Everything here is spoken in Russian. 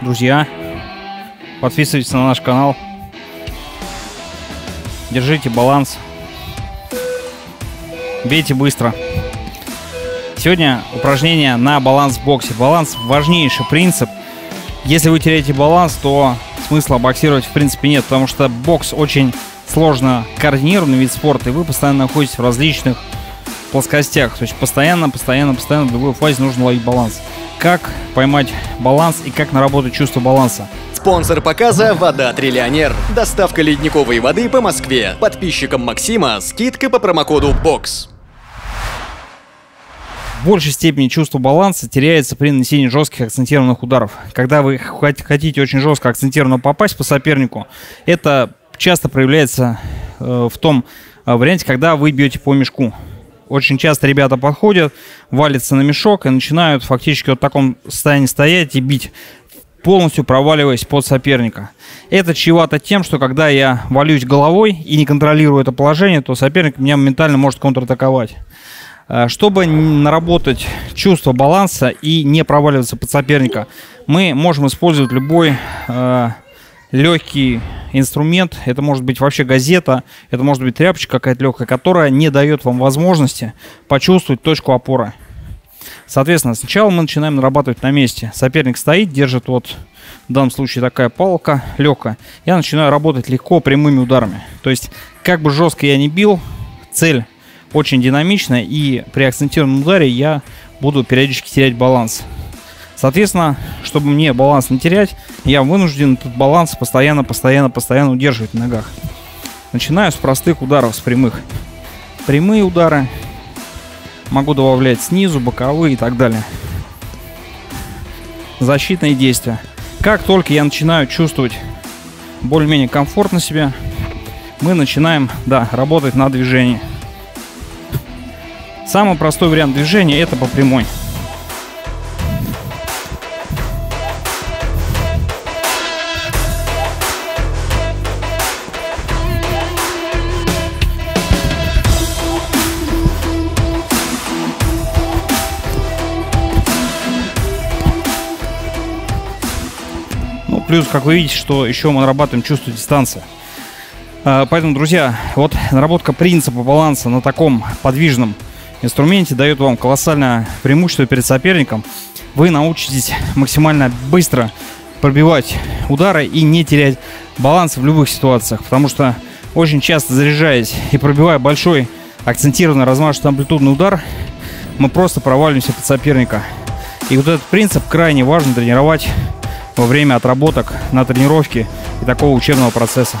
друзья. Подписывайтесь на наш канал. Держите баланс. Бейте быстро. Сегодня упражнение на баланс в боксе. Баланс важнейший принцип. Если вы теряете баланс, то смысла боксировать в принципе нет, потому что бокс очень сложно координированный вид спорта, и вы постоянно находитесь в различных плоскостях. То есть постоянно, постоянно, постоянно в любой фазе нужно ловить баланс. Как поймать баланс и как наработать чувство баланса? Спонсор показа «Вода Триллионер». Доставка ледниковой воды по Москве. Подписчикам Максима скидка по промокоду БОКС. В большей степени чувство баланса теряется при нанесении жестких акцентированных ударов. Когда вы хотите очень жестко акцентированно попасть по сопернику, это часто проявляется э, в том э, варианте, когда вы бьете по мешку. Очень часто ребята подходят, валятся на мешок и начинают фактически вот в таком состоянии стоять и бить, полностью проваливаясь под соперника. Это чревато тем, что когда я валюсь головой и не контролирую это положение, то соперник меня моментально может контратаковать. Э, чтобы наработать чувство баланса и не проваливаться под соперника, мы можем использовать любой э, легкий инструмент. Это может быть вообще газета, это может быть тряпочка какая-то легкая, которая не дает вам возможности почувствовать точку опоры. Соответственно, сначала мы начинаем нарабатывать на месте. Соперник стоит, держит вот в данном случае такая палка легкая. Я начинаю работать легко прямыми ударами. То есть, как бы жестко я не бил, цель очень динамичная, и при акцентированном ударе я буду периодически терять баланс. Соответственно, чтобы мне баланс не терять, я вынужден этот баланс постоянно, постоянно, постоянно удерживать на ногах. Начинаю с простых ударов, с прямых. Прямые удары. Могу добавлять снизу, боковые и так далее. Защитные действия. Как только я начинаю чувствовать более-менее комфортно себя, мы начинаем, да, работать на движении. Самый простой вариант движения это по прямой. Плюс, как вы видите, что еще мы нарабатываем чувство дистанции. А, поэтому, друзья, вот наработка принципа баланса на таком подвижном инструменте дает вам колоссальное преимущество перед соперником. Вы научитесь максимально быстро пробивать удары и не терять баланс в любых ситуациях, потому что очень часто заряжаясь и пробивая большой акцентированный размашистый амплитудный удар, мы просто проваливаемся под соперника. И вот этот принцип крайне важно тренировать во время отработок на тренировке и такого учебного процесса.